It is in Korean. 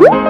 안녕